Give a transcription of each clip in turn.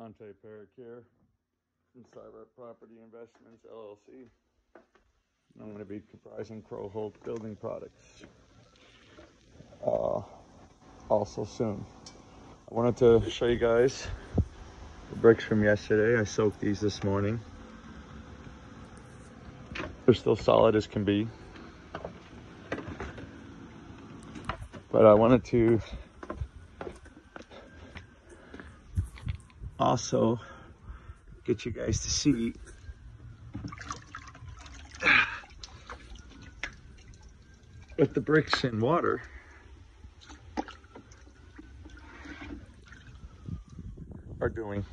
Ante Paracare from Cyber Property Investments LLC. I'm going to be comprising Crow Holt Building Products. Uh, also soon. I wanted to show you guys the bricks from yesterday. I soaked these this morning. They're still solid as can be. But I wanted to also get you guys to see with the bricks in water are doing.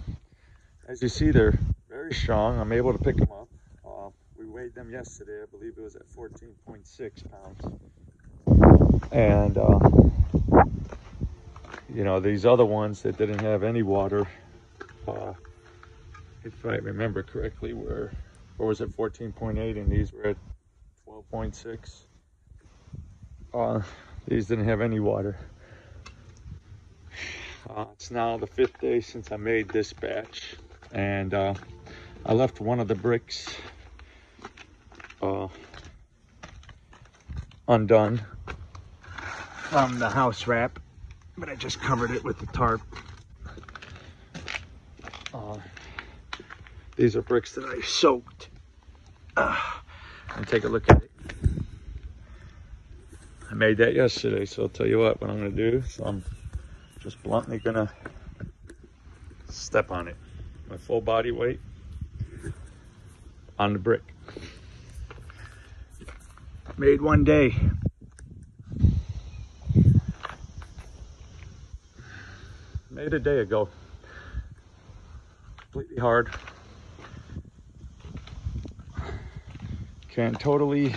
As you see, they're very strong. I'm able to pick them up. Uh, we weighed them yesterday. I believe it was at 14.6 pounds. And, uh, you know, these other ones that didn't have any water, uh, if I remember correctly, were, or was it 14.8 and these were at 12.6. Uh, these didn't have any water. Uh, it's now the fifth day since I made this batch and uh, I left one of the bricks uh, undone from the house wrap, but I just covered it with the tarp. These are bricks that I soaked. Uh, and take a look at it. I made that yesterday, so I'll tell you what, what I'm gonna do. So I'm just bluntly gonna step on it. My full body weight on the brick. Made one day. Made a day ago. Completely hard. Can totally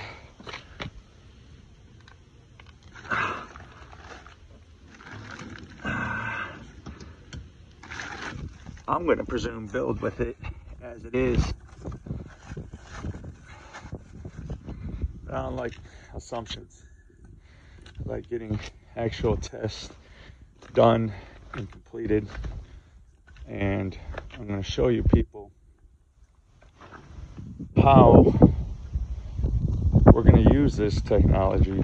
I'm going to presume build with it as it is. I don't like assumptions. I like getting actual tests done and completed. And I'm going to show you people how we're going to use this technology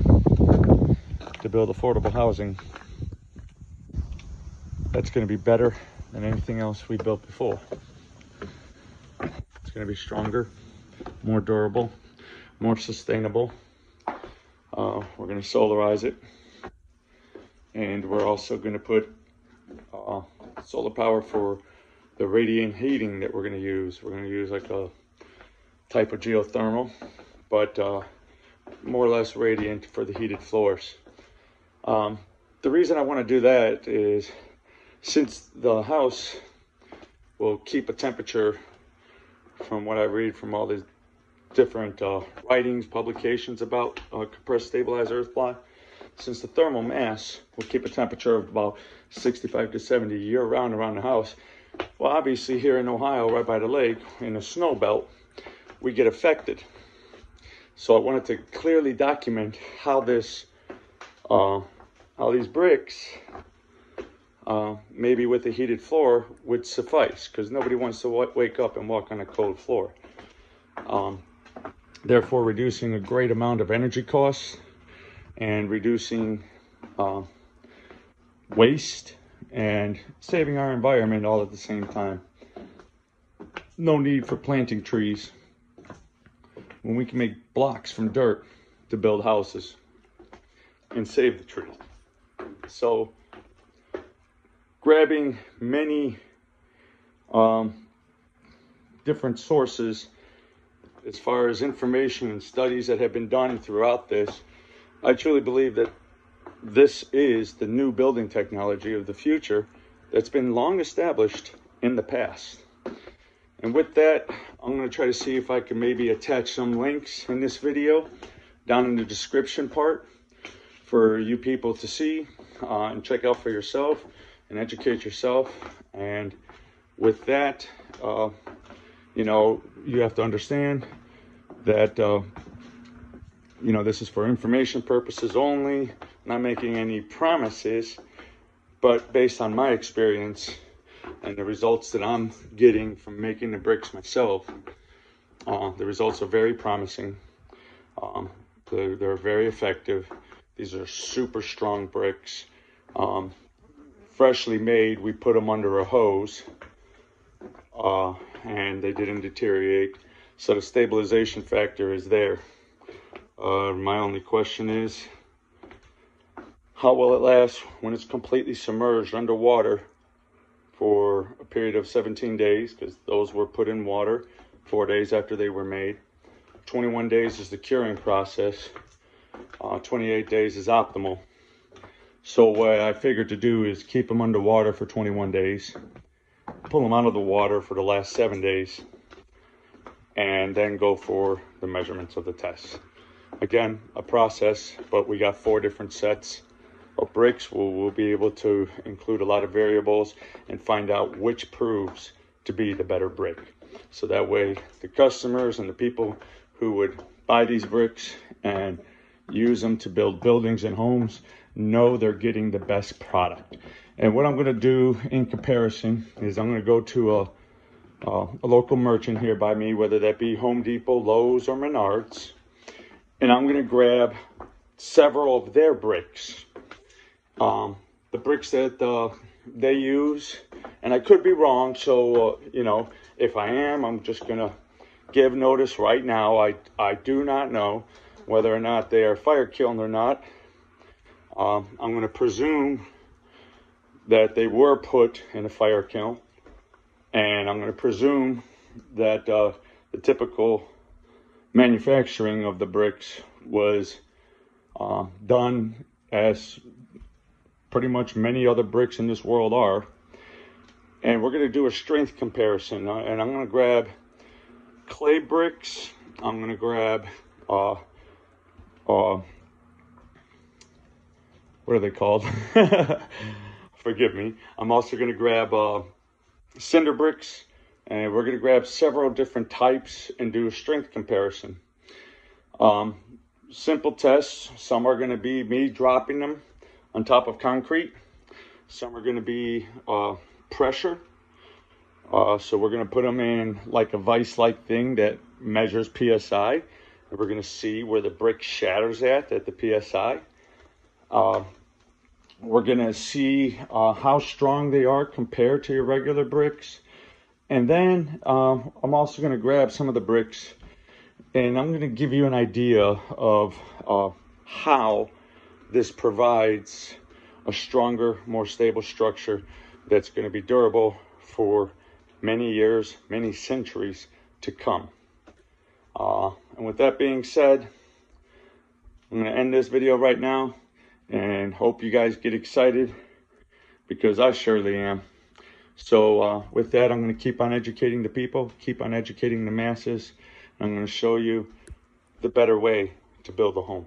to build affordable housing that's going to be better than anything else we built before. It's going to be stronger, more durable, more sustainable. Uh, we're going to solarize it. And we're also going to put uh, solar power for the radiant heating that we're going to use. We're going to use like a type of geothermal, but uh, more or less radiant for the heated floors. Um, the reason I want to do that is since the house will keep a temperature from what I read from all these different uh, writings, publications about uh, compressed stabilized earth block, since the thermal mass will keep a temperature of about 65 to 70 year round around the house, well, obviously here in Ohio, right by the lake, in the snow belt, we get affected. So I wanted to clearly document how this, uh, how these bricks uh, maybe with a heated floor would suffice because nobody wants to wake up and walk on a cold floor. Um, therefore, reducing a great amount of energy costs and reducing uh, waste and saving our environment all at the same time. No need for planting trees when we can make blocks from dirt to build houses and save the trees. So, grabbing many um, different sources as far as information and studies that have been done throughout this. I truly believe that this is the new building technology of the future that's been long established in the past. And with that, I'm to try to see if I can maybe attach some links in this video down in the description part for you people to see uh, and check out for yourself and educate yourself. And with that, uh, you know, you have to understand that, uh, you know, this is for information purposes only, not making any promises, but based on my experience and the results that I'm getting from making the bricks myself, uh, the results are very promising. Um, they're, they're, very effective. These are super strong bricks. Um, freshly made, we put them under a hose uh, and they didn't deteriorate. So the stabilization factor is there. Uh, my only question is, how will it last when it's completely submerged underwater for a period of 17 days? Because those were put in water four days after they were made. 21 days is the curing process. Uh, 28 days is optimal. So what I figured to do is keep them underwater for 21 days, pull them out of the water for the last seven days, and then go for the measurements of the test. Again, a process, but we got four different sets of bricks. We'll, we'll be able to include a lot of variables and find out which proves to be the better brick. So that way the customers and the people who would buy these bricks and use them to build buildings and homes know they're getting the best product. And what I'm going to do in comparison is I'm going to go to a, a, a local merchant here by me, whether that be Home Depot, Lowe's, or Menards, and I'm going to grab several of their bricks. Um, the bricks that uh, they use, and I could be wrong, so, uh, you know, if I am, I'm just going to give notice right now. I, I do not know whether or not they are fire kiln or not. Um, I'm going to presume that they were put in a fire kiln, and I'm going to presume that uh, the typical manufacturing of the bricks was uh, done as pretty much many other bricks in this world are. And we're going to do a strength comparison, uh, and I'm going to grab clay bricks. I'm going to grab uh, uh, what are they called? Forgive me. I'm also going to grab uh, cinder bricks and we're going to grab several different types and do a strength comparison. Um, simple tests. Some are going to be me dropping them on top of concrete. Some are going to be uh, pressure. Uh, so we're going to put them in like a vice-like thing that measures PSI. And we're going to see where the brick shatters at, at the PSI. Uh, we're going to see uh, how strong they are compared to your regular bricks. And then uh, I'm also going to grab some of the bricks and I'm going to give you an idea of uh, how this provides a stronger, more stable structure that's going to be durable for many years, many centuries to come. Uh, and with that being said, I'm going to end this video right now and hope you guys get excited because I surely am. So uh, with that, I'm going to keep on educating the people, keep on educating the masses. I'm going to show you the better way to build a home.